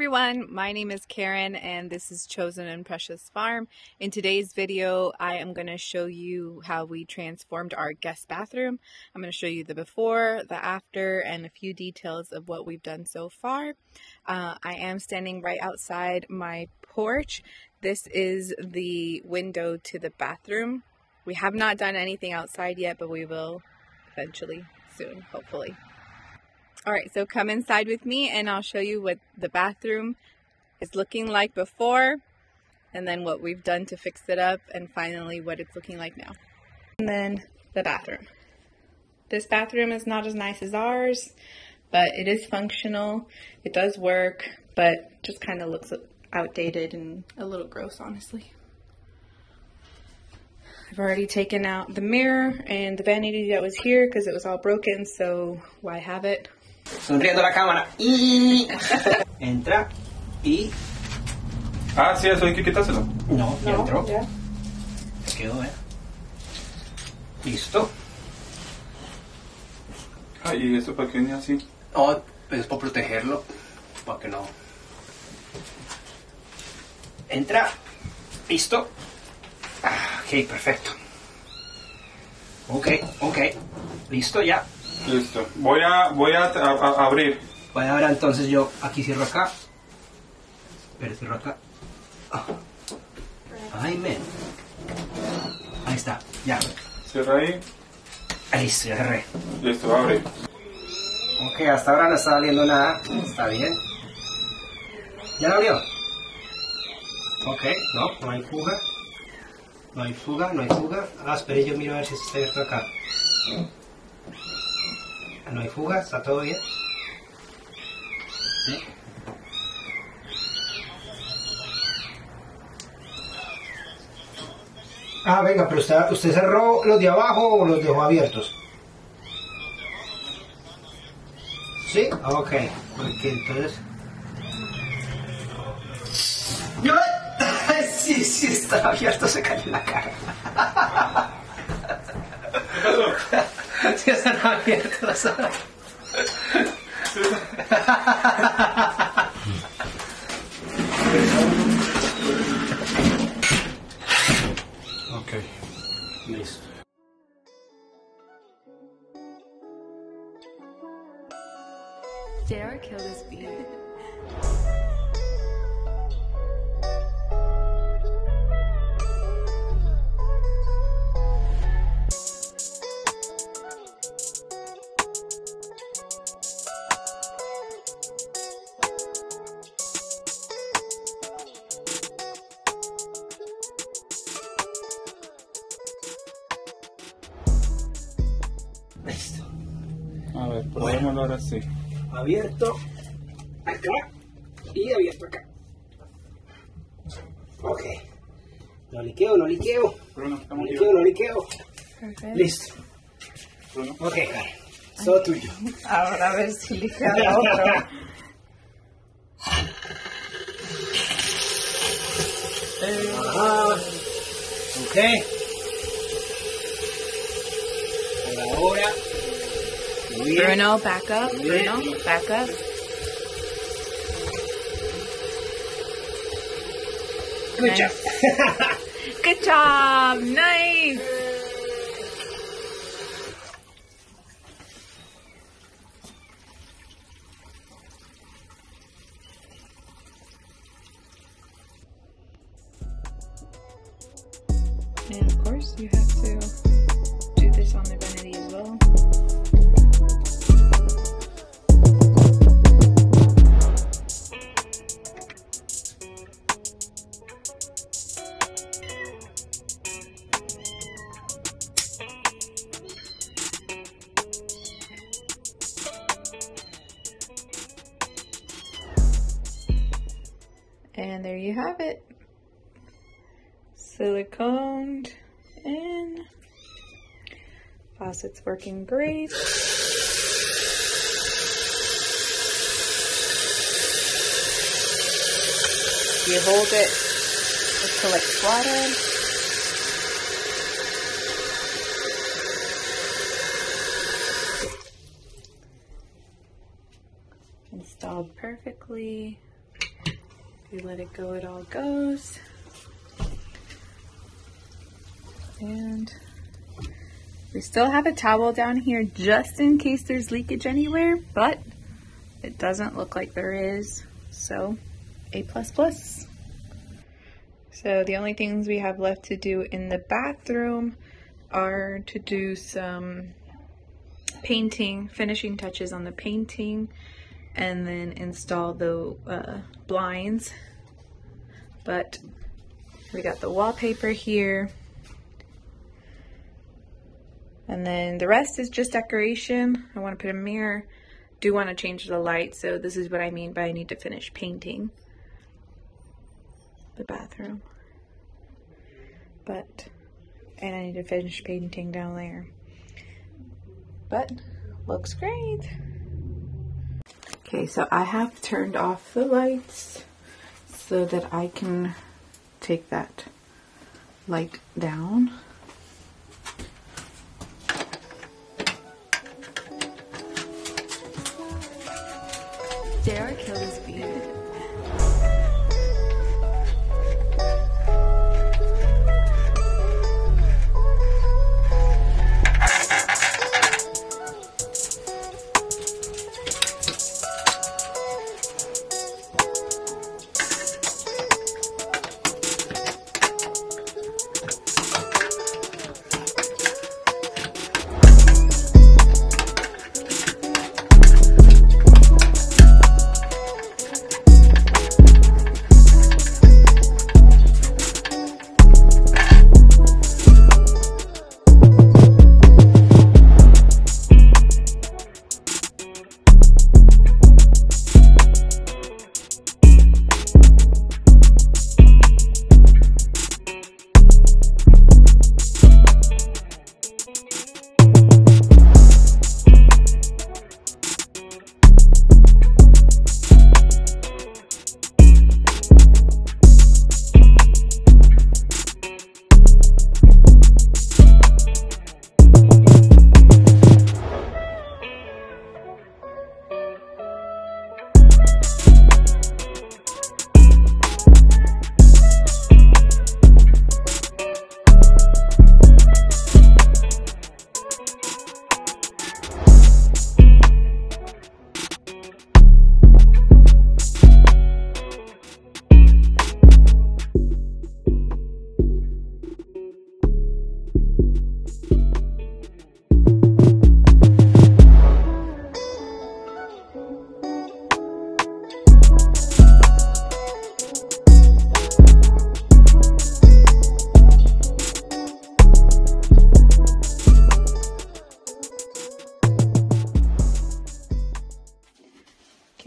everyone, my name is Karen and this is Chosen and Precious Farm. In today's video, I am going to show you how we transformed our guest bathroom. I'm going to show you the before, the after, and a few details of what we've done so far. Uh, I am standing right outside my porch. This is the window to the bathroom. We have not done anything outside yet, but we will eventually soon, hopefully. All right, so come inside with me and I'll show you what the bathroom is looking like before and then what we've done to fix it up and finally what it's looking like now. And then the bathroom. This bathroom is not as nice as ours, but it is functional. It does work, but just kind of looks outdated and a little gross, honestly. I've already taken out the mirror and the vanity that was here because it was all broken, so why have it? Sonriendo a la cámara. Y... Entra y... Ah, sí, eso hay que quitárselo. No, ya entró. ya. Quedó, ¿eh? Listo. Ah, y esto para que viene así. No, es para protegerlo. Para que no... Entra. Listo. Ah, ok, perfecto. Ok, ok. Listo ya. Listo. Voy a, voy a, a- a abrir. Voy a ver entonces yo aquí cierro acá. Pero cierro acá. Ah. Ay, men. Ahí está, ya. Cierra ahí. Ahí cerré. Listo, abre. Ok, hasta ahora no está saliendo nada. Está bien. ¿Ya lo abrió? Ok, no, no hay fuga. No hay fuga, no hay fuga. Ah, espere, yo miro a ver si está abierto acá. No hay fuga, está todo bien. Sí. Ah, venga, pero usted, usted cerró los de abajo o los dejó abiertos. ¿Sí? Ok, porque entonces... ¡Yo! Sí, sí, está abierto, se cayó en la cara. Sí, están abiertos. Ok. Listo. Dare kill this bee. Probémoslo ahora sí. Abierto acá y abierto acá. Ok. No liqueo, no liqueo. Bruno, No estamos liqueo, no liqueo. Perfect. Listo. Bruno. Ok, Karen. Todo tuyo. Ahora a ver si le queda otro. Ajá. Ok. Por ahora. Bruno, back up. Bruno, back up. Good job. Good job. Nice. Have it. Siliconed in. Faucet's working great. You hold it to collect water. Installed perfectly. You let it go, it all goes. And we still have a towel down here just in case there's leakage anywhere, but it doesn't look like there is. So A++. Plus. So the only things we have left to do in the bathroom are to do some painting, finishing touches on the painting, and then install the uh, blinds. But we got the wallpaper here. And then the rest is just decoration. I want to put a mirror. Do want to change the light, so this is what I mean by I need to finish painting the bathroom. But, and I need to finish painting down there. But, looks great. Okay, so I have turned off the lights so that I can take that light down. Dare kill this bee.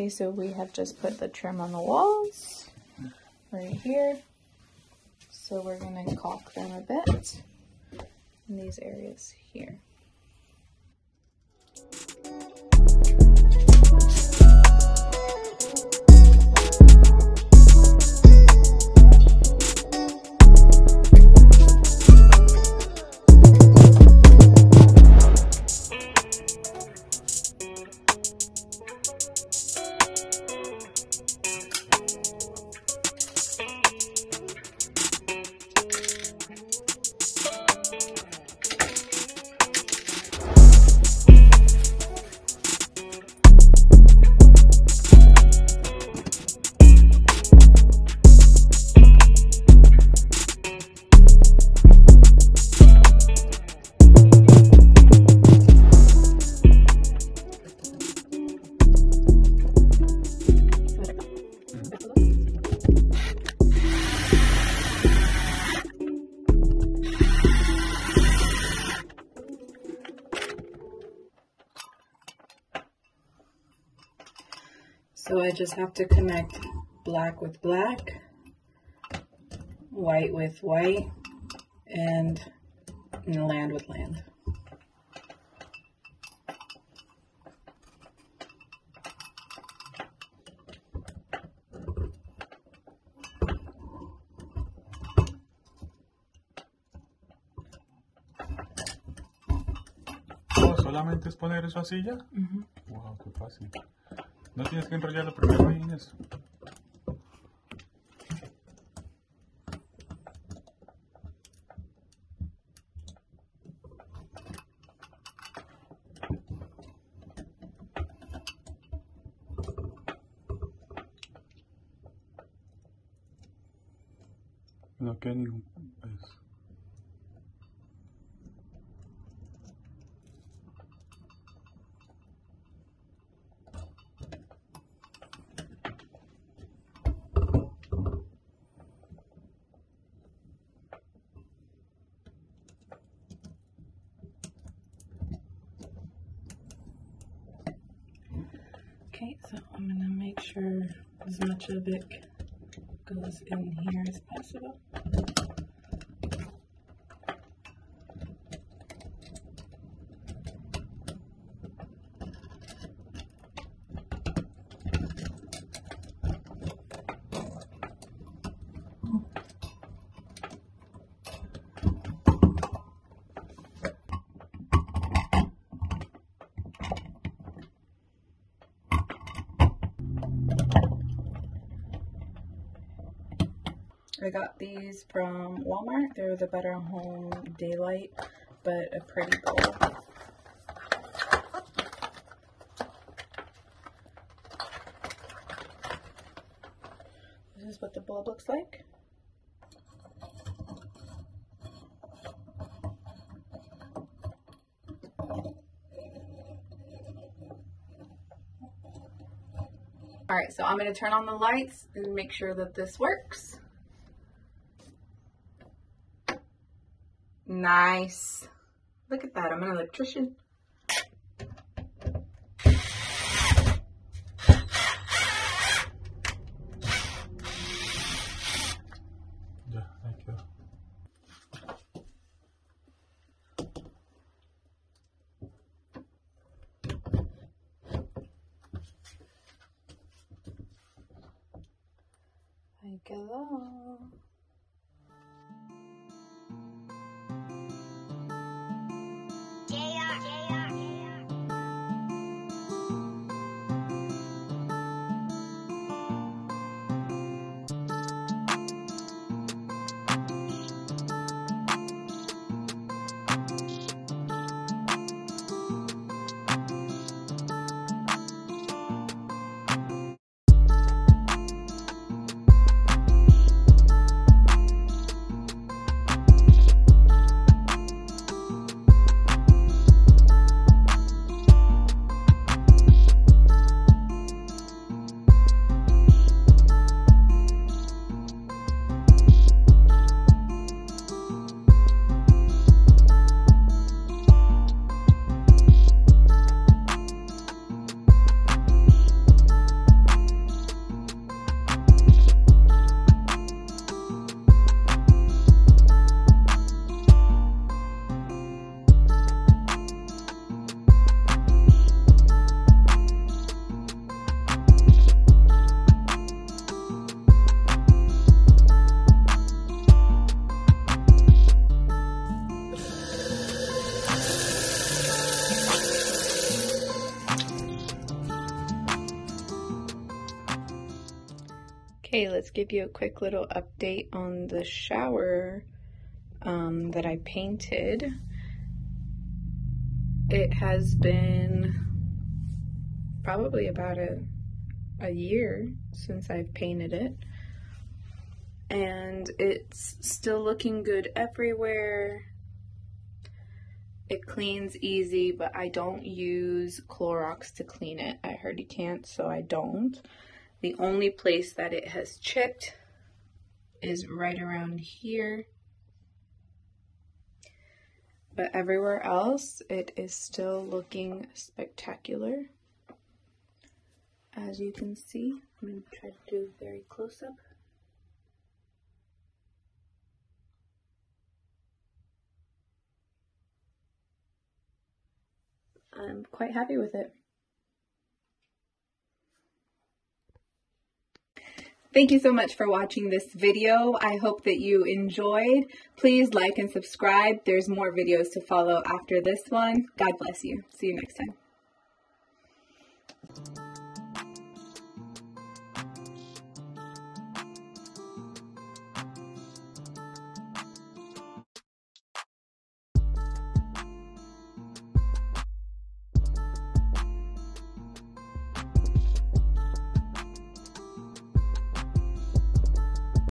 Okay, so we have just put the trim on the walls right here. So we're going to caulk them a bit in these areas here. Just have to connect black with black, white with white, and land with land. ¿Solamente es poner eso así ya? Wow, qué fácil. No tienes que enrollarlo primero, Inés. No queda ningún Okay, so I'm gonna make sure as much of it goes in here as possible. I got these from Walmart. They're the Better Home Daylight, but a pretty bowl. This is what the bulb looks like. Alright, so I'm going to turn on the lights and make sure that this works. Nice. Look at that. I'm an electrician. Let's give you a quick little update on the shower um, that I painted. It has been probably about a, a year since I've painted it. And it's still looking good everywhere. It cleans easy, but I don't use Clorox to clean it. I heard you can't, so I don't. The only place that it has chipped is right around here. But everywhere else, it is still looking spectacular. As you can see, I'm going to try to do a very close up. I'm quite happy with it. Thank you so much for watching this video. I hope that you enjoyed. Please like and subscribe. There's more videos to follow after this one. God bless you. See you next time.